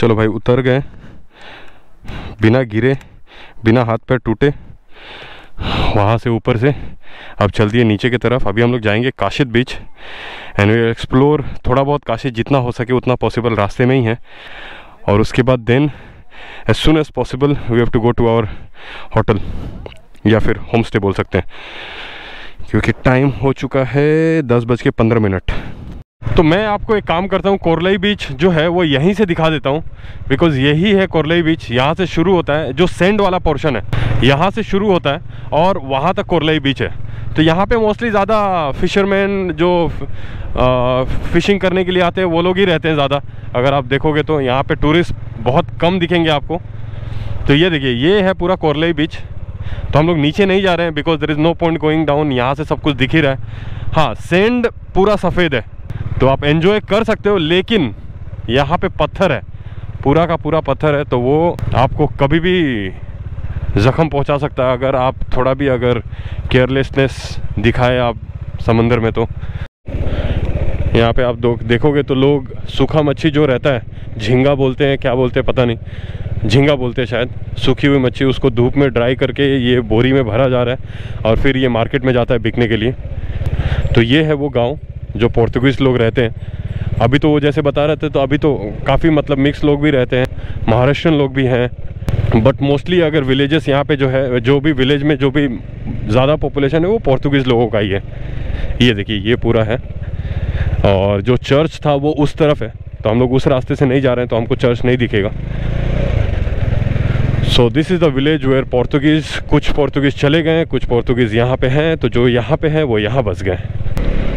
चलो भाई उतर गए। बिना गिरे, बिना हाथ पैर टूटे, वहाँ से ऊपर से। अब चल दिए नीचे की तरफ़। अभी हम लोग जाएँगे Kashid beach. And we explore थोड़ा बहुत काशिद जितना हो सके उतना पॉसिबल रास्ते में ही है। और उसके बाद then as soon as possible we have to go to our hotel या फिर होम स्टे बोल सकते हैं। क्योंकि टाइम हो चुका है दस बज के पंद्रह मिनट। तो मैं आपको एक काम करता हूँ कोरलई बीच जो है वो यहीं से दिखा देता हूँ बिकॉज़ यही है कोरलई बीच यहाँ से शुरू होता है जो सेंड वाला पोर्शन है यहाँ से शुरू होता है और वहाँ तक कोरलई बीच है। तो यहाँ पे मोस्टली ज़्यादा फिशरमैन जो आ, फिशिंग करने के लिए आते हैं वो लोग ही रहते हैं ज़्यादा। अगर आप देखोगे तो यहाँ पे टूरिस्ट बहुत कम दिखेंगे आपको। तो ये देखिए ये है पूरा कोरलई बीच। तो हम लोग नीचे नहीं जा रहे हैं because there is no point going down यहाँ से सब कुछ दिख ही रहा है। हाँ सेंड पूरा सफ़ेद है। तो आप एंजॉय कर सकते हो, लेकिन यहाँ पे पत्थर है। पूरा का पूरा पत्थर है तो वो आपको कभी भी ज़ख्म पहुँचा सकता है, अगर आप थोड़ा भी अगर केयरलेसनेस दिखाए आप समंदर में तो। यहाँ पे आप देखोगे तो लोग सूखा मच्छी जो रहता है, झींगा बोलते हैं, क्या बोलते हैं पता नहीं। झींगा बोलते हैं शायद, सूखी हुई मच्छी, उसको धूप में ड्राई करके ये बोरी में भरा जा रहा है, और फिर ये मार्केट में जाता है बिकने के लिए। तो ये है वो गाँव। जो पोर्तुगीज़ लोग रहते हैं। अभी तो वो जैसे बता रहे थे तो अभी तो काफ़ी मतलब मिक्स लोग भी रहते हैं महाराष्ट्रन लोग भी हैं। बट मोस्टली अगर विलेजेस यहाँ पे जो है, जो भी विलेज में जो भी ज़्यादा पॉपुलेशन है, वो पोर्तुगीज़ लोगों का ही है। ये देखिए, ये पूरा है। और जो चर्च था, वो उस तरफ़ है। तो हम लोग उस रास्ते से नहीं जा रहे हैं तो हमको चर्च नहीं दिखेगा। So this is the village where Portuguese कुछ पोर्तुगीज़ चले गए, कुछ पोर्तुगीज़ यहाँ पे हैं तो जो यहाँ पे हैं, वो यहाँ बस गए।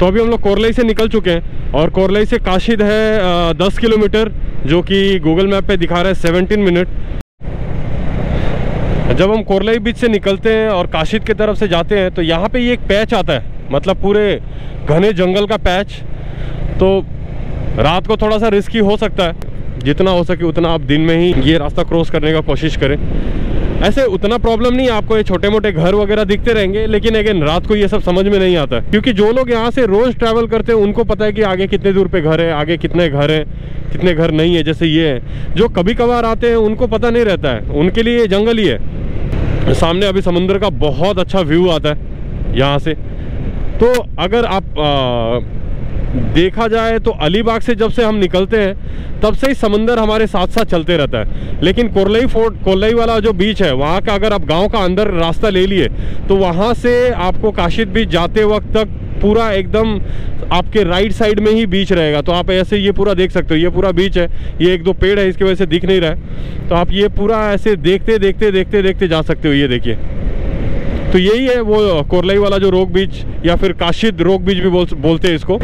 तो अभी हम लोग कोरलई से निकल चुके हैं और कोरलई से काशिद है दस किलोमीटर, जो कि गूगल मैप पे दिखा रहा है सेवनटीन मिनट जब हम कोरलई बीच से निकलते हैं और काशिद की तरफ़ से जाते हैं तो यहाँ पे ये एक पैच आता है मतलब पूरे घने जंगल का पैच तो रात को थोड़ा सा रिस्की हो सकता है, जितना हो सके उतना आप दिन में ही ये रास्ता क्रॉस करने का कोशिश करें। ऐसे उतना प्रॉब्लम नहीं आपको ये छोटे मोटे घर वगैरह दिखते रहेंगे लेकिन अगेन रात को ये सब समझ में नहीं आता। क्योंकि जो लोग यहाँ से रोज ट्रैवल करते हैं उनको पता है कि आगे कितने दूर पे घर है आगे कितने घर हैं कितने घर नहीं है जैसे ये है। जो कभी कभार आते हैं उनको पता नहीं रहता है। उनके लिए ये जंगल ही है। सामने अभी समुद्र का बहुत अच्छा व्यू आता है यहाँ से। तो अगर आप आ, देखा जाए तो अलीबाग से जब से हम निकलते हैं तब से ही समंदर हमारे साथ साथ चलते रहता है। लेकिन कोरलई फोर्ट कोरलई वाला जो बीच है वहाँ का अगर आप गाँव का अंदर रास्ता ले लिए तो वहाँ से आपको काशिद बीच जाते वक्त तक पूरा एकदम आपके राइट साइड में ही बीच रहेगा। तो आप ऐसे ये पूरा देख सकते हो ये पूरा बीच है ये एक दो पेड़ है इसकी वजह से दिख नहीं रहा है। तो आप ये पूरा ऐसे देखते देखते देखते देखते जा सकते हो ये देखिए। तो यही है वो कोरलई वाला जो रोग बीच या फिर काशिद रोग बीच भी बोल, बोलते हैं इसको।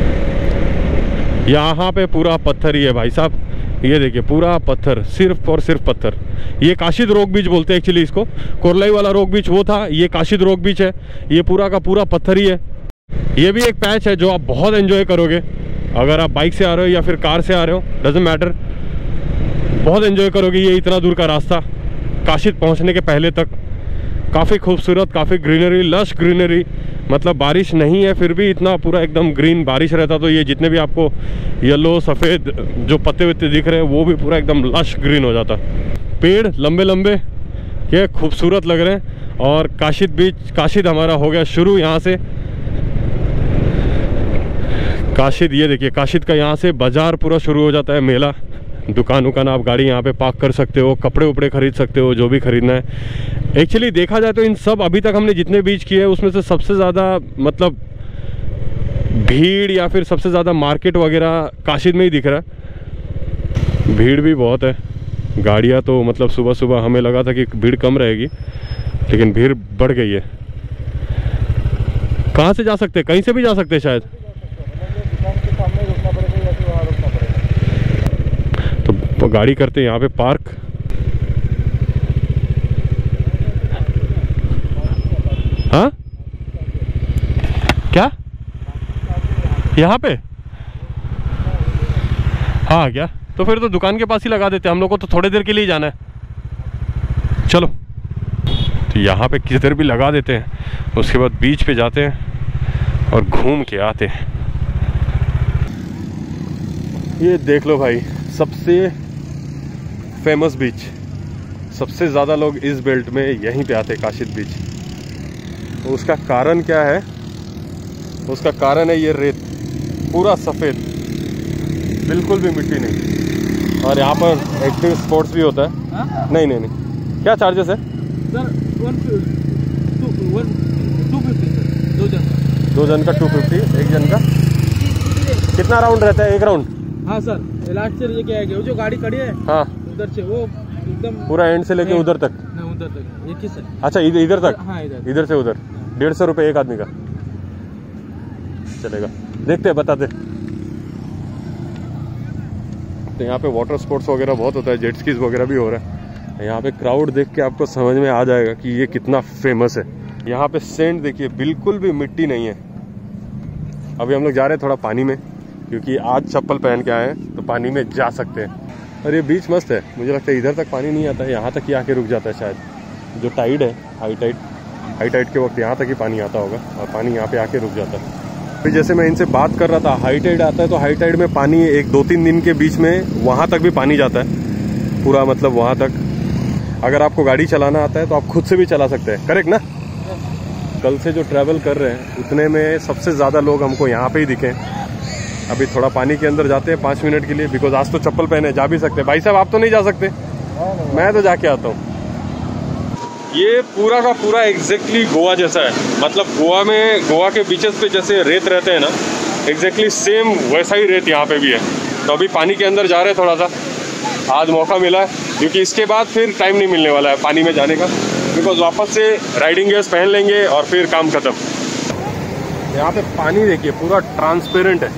यहाँ पे पूरा पत्थर ही है भाई साहब। ये देखिए, पूरा पत्थर, सिर्फ़ और सिर्फ़ पत्थर। ये काशिद रोग बीच बोलते हैं एक्चुअली इसको। कोरलाई वाला रोग बीच वो था, ये काशिद रोग बीच है। ये पूरा का पूरा पत्थर ही है। ये भी एक पैच है जो आप बहुत एंजॉय करोगे। अगर आप बाइक से आ रहे हो या फिर कार से आ रहे हो डजेंट मैटर बहुत एंजॉय करोगे ये इतना दूर का रास्ता। काशिद पहुँचने के पहले तक। काफ़ी खूबसूरत, काफ़ी ग्रीनरी लश ग्रीनरी मतलब बारिश नहीं है, फिर भी इतना पूरा एकदम ग्रीन बारिश रहता तो ये जितने भी आपको येलो सफ़ेद जो पत्ते वत्ते दिख रहे हैं, वो भी पूरा एकदम लश ग्रीन हो जाता। पेड़ लंबे लंबे, ये खूबसूरत लग रहे हैं, और काशिद बीच काशिद हमारा हो गया शुरू यहाँ से। काशिद ये देखिए काशिद का यहाँ से बाज़ार पूरा शुरू हो जाता है मेला। दुकान उकान आप गाड़ी यहाँ पे पार्क कर सकते हो, कपड़े उपड़े खरीद सकते हो, जो भी खरीदना है। एक्चुअली देखा जाए तो इन सब अभी तक हमने जितने बीच किए, उसमें से सबसे ज़्यादा मतलब भीड़ या फिर सबसे ज़्यादा मार्केट वगैरह काशिद में ही दिख रहा है। भीड़ भी बहुत है। गाड़ियाँ तो मतलब सुबह सुबह हमें लगा था कि भीड़ कम रहेगी, लेकिन भीड़ बढ़ गई है। कहाँ से जा सकते कहीं से भी जा सकते शायद? गाड़ी करते हैं यहाँ पे पार्क। हाँ? क्या? यहाँ पे? हाँ क्या? तो फिर तो दुकान के पास ही लगा देते हम लोग को तो थोड़ी देर के लिए जाना है। चलो। तो यहाँ पे किधर भी लगा देते हैं। उसके बाद बीच पे जाते हैं और घूम के आते हैं। ये देख लो भाई, सबसे फ़ेमस बीच सबसे ज़्यादा लोग इस बेल्ट में यहीं पे आते काशिद बीच तो उसका कारण क्या है? उसका कारण है ये रेत पूरा सफ़ेद बिल्कुल भी मिट्टी नहीं. और यहाँ पर एक्टिव स्पोर्ट्स भी होता है. हाँ? नहीं नहीं नहीं. क्या चार्जेस है? दो जन का. दो जन का टू फिफ्टी एक जन का. कितना राउंड रहता है? एक राउंड हाँ सर. लास्ट से ये क्या है जो गाड़ी खड़ी है हाँ. उधर से वो एकदम पूरा एंड से लेके उधर तक? उधर तक एक ही सर अच्छा इधर इधर तक? हाँ इधर। इधर से उधर। डेढ़ सौ रुपये एक आदमी का। चलेगा। देखते हैं बताते तो यहाँ पे वाटर स्पोर्ट्स वगैरह बहुत होता है जेट स्कीज वगैरह भी हो रहा है। यहाँ पे क्राउड देख के आपको समझ में आ जाएगा कि ये कितना फ़ेमस है। यहाँ पे सेंट देखिए बिल्कुल भी मिट्टी नहीं है। अभी हम लोग जा रहे हैं थोड़ा पानी में क्योंकि आज चप्पल पहन के आए हैं तो पानी में जा सकते हैं। और ये बीच मस्त है। मुझे लगता है इधर तक पानी नहीं आता है यहाँ तक ही आके रुक जाता है शायद। जो टाइड है हाई टाइड हाई टाइड के वक्त यहाँ तक ही पानी आता होगा और पानी यहाँ पे आके रुक जाता है। अभी जैसे मैं इनसे बात कर रहा था हाई टाइड आता है तो हाई टाइड में पानी एक दो तीन दिन के बीच में वहाँ तक भी पानी जाता है। पूरा मतलब वहाँ तक। अगर आपको गाड़ी चलाना आता है तो आप खुद से भी चला सकते हैं। करेक्ट ना? कल से जो ट्रैवल कर रहे हैं उतने में सबसे ज़्यादा लोग हमको यहाँ पे ही दिखे। अभी थोड़ा पानी के अंदर जाते हैं पाँच मिनट के लिए बिकॉज़ आज तो चप्पल पहने जा भी सकते हैं। भाई साहब आप तो नहीं जा सकते? मैं तो जाके आता हूँ। ये पूरा का पूरा एग्जैक्टली गोवा जैसा है। मतलब गोवा में गोवा के बीचेस पे जैसे रेत रहते हैं ना एग्जैक्टली सेम वैसा ही रेत यहाँ पे भी है। तो अभी पानी के अंदर जा रहे हैं थोड़ा सा। आज मौका मिला है क्योंकि इसके बाद फिर टाइम नहीं मिलने वाला है पानी में जाने का। बिकॉज़ वापस से राइडिंग गेयर्स पहन लेंगे और फिर काम खत्म। यहाँ पे पानी देखिए पूरा ट्रांसपेरेंट है।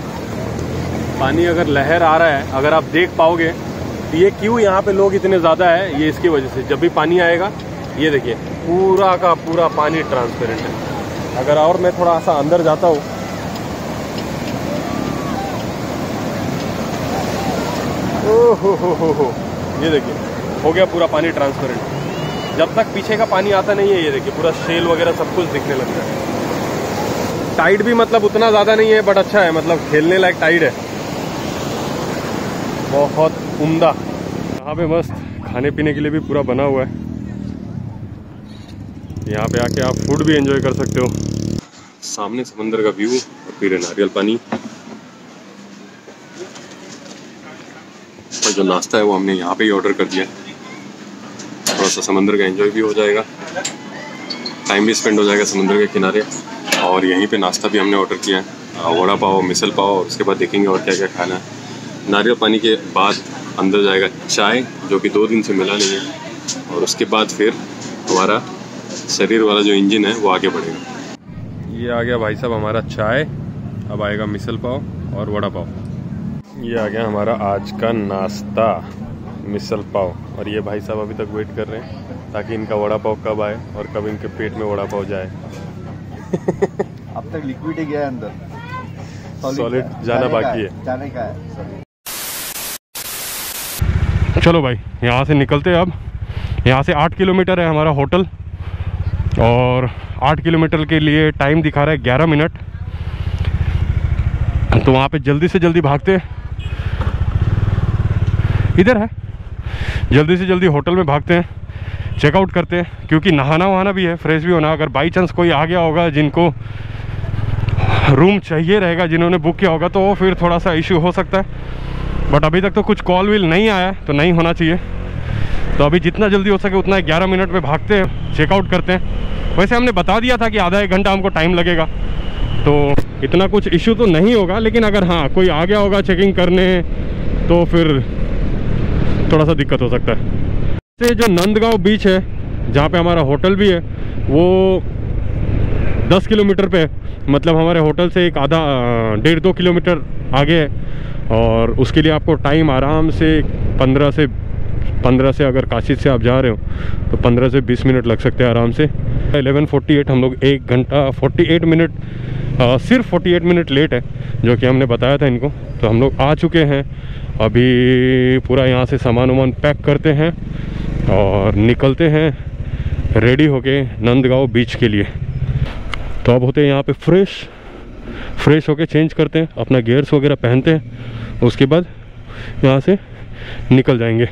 पानी अगर लहर आ रहा है, अगर आप देख पाओगे तो ये क्यों यहाँ पे लोग इतने ज़्यादा है, ये इसकी वजह से। जब भी पानी आएगा, ये देखिए, पूरा का पूरा पानी ट्रांसपेरेंट है। अगर और मैं थोड़ा सा अंदर जाता हूँ। हो हो हो हो। ये देखिए, हो गया पूरा पानी ट्रांसपेरेंट जब तक पीछे का पानी आता नहीं है, ये देखिए, पूरा शेल वगैरह सब कुछ दिखने लगता है। टाइड भी मतलब उतना ज़्यादा नहीं है बट अच्छा है मतलब खेलने लायक टाइड है। बहुत उम्दा। यहाँ पे मस्त खाने पीने के लिए भी पूरा बना हुआ है। यहाँ पे आके आप फ़ूड भी एंजॉय कर सकते हो। सामने समंदर का व्यू और फिर नारियल पानी। और जो नाश्ता है वो हमने यहाँ पे ही ऑर्डर कर दिया। थोड़ा सा समंदर का एंजॉय भी हो जाएगा। टाइम भी स्पेंड हो जाएगा समंदर के किनारे। और यहीं पे नाश्ता भी हमने ऑर्डर किया है। वड़ा पाव, मिसल पाव उसके बाद देखेंगे और क्या क्या खाना है। नारियल पानी के बाद अंदर जाएगा चाय जो कि दो दिन से मिला नहीं है। और उसके बाद फिर हमारा शरीर वाला जो इंजन है वो आगे बढ़ेगा। ये आ गया भाई साहब हमारा चाय। अब आएगा मिसल पाव और वड़ा पाव। ये आ गया हमारा आज का नाश्ता मिसल पाव। और ये भाई साहब अभी तक वेट कर रहे हैं ताकि इनका वड़ा पाव कब आए और कब इनके पेट में वड़ा पाव जाए। अब तक लिक्विड ही गया अंदर। सॉलिड जाना बाकी है। जाने का है। चलो भाई, यहाँ से निकलते हैं अब। यहाँ से आठ किलोमीटर है हमारा होटल और आठ किलोमीटर के लिए टाइम दिखा रहा है ग्यारह मिनट। तो वहाँ पे जल्दी से जल्दी भागते इधर है। जल्दी से जल्दी होटल में भागते हैं चेकआउट करते हैं, क्योंकि नहाना वहाना भी है फ्रेश भी होना। अगर बाई चांस कोई आ गया होगा जिनको रूम चाहिए रहेगा, जिन्होंने बुक किया होगा तो वो फिर थोड़ा सा इशू हो सकता है। बट अभी तक तो कुछ कॉल विल नहीं आया तो नहीं होना चाहिए। तो अभी जितना जल्दी हो सके उतना 11 मिनट में भागते हैं चेकआउट करते हैं। वैसे हमने बता दिया था कि आधा एक घंटा हमको टाइम लगेगा। तो इतना कुछ इश्यू तो नहीं होगा, लेकिन अगर हाँ कोई आ गया होगा चेकिंग करने तो फिर थोड़ा सा दिक्कत हो सकता है। से जो नंदगांव बीच है, जहाँ पे हमारा होटल भी है, वो दस किलोमीटर पे। मतलब हमारे होटल से एक आधा डेढ़ दो किलोमीटर आगे है। और उसके लिए आपको टाइम आराम से पंद्रह से पंद्रह से अगर काशी से आप जा रहे हो तो पंद्रह से बीस मिनट लग सकते हैं आराम से। एलेवन फोर्टी एट हम लोग एक घंटा फोर्टी एट मिनट सिर्फ़ फोर्टी एट मिनट लेट है, जो कि हमने बताया था इनको। तो हम लोग आ चुके हैं। अभी पूरा यहाँ से सामान वामान पैक करते हैं और निकलते हैं रेडी होके नंदगांव बीच के लिए। तो अब होते हैं यहाँ पे फ्रेश फ्रेश होके चेंज करते हैं, अपना गेयर्स वगैरह पहनते हैं, उसके बाद यहाँ से निकल जाएँगे।